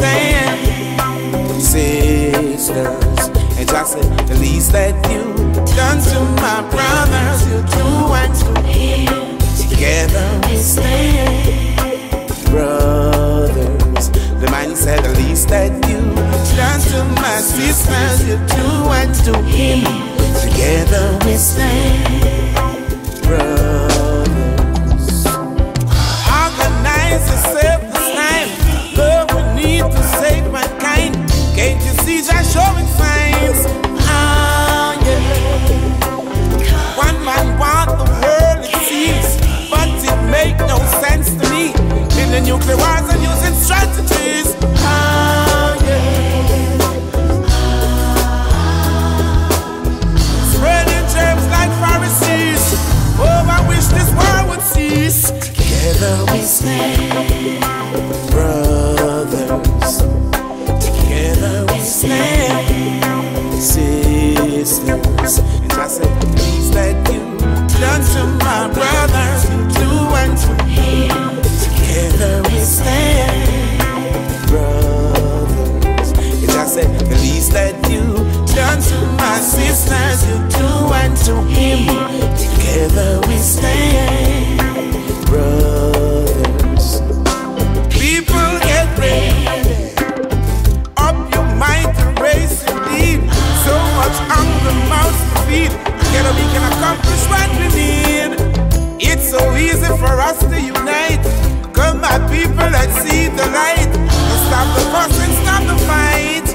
stand, sisters. And just say the least that you done to my brothers, you do unto him. Together we stand, brothers. The man said the least that you done to my sisters, you do unto him. Together we stand, brothers. Organize yourself Together we stand, brothers. People get ready. Up your mind. So much to. It's so easy for us to unite. Come, my people, let's see the light. Stop the fuss and stop the fight.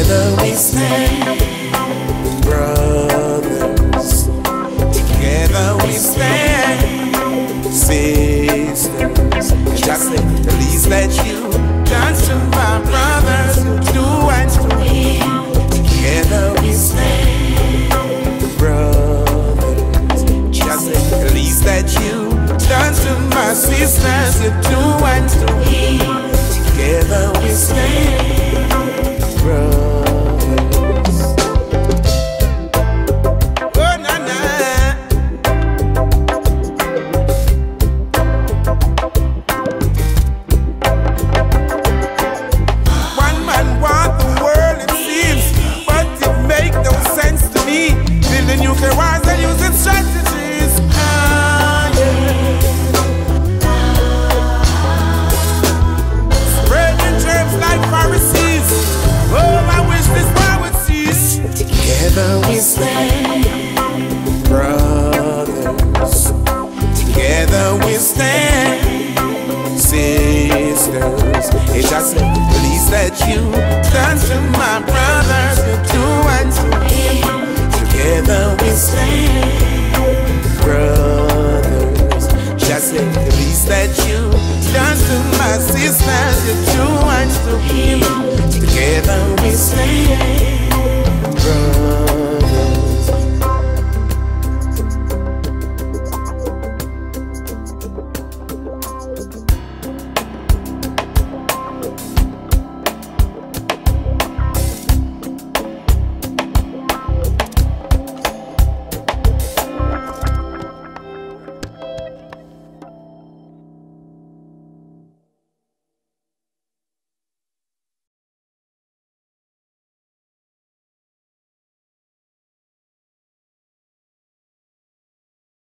Together we stand brothers. Together we stand, sisters. Just the least that stand, brothers. Together we stand, sisters. It just the least that you done to my brothers, you do unto him. Together we stand, brothers. Just the least that you done to my sisters, you do unto him.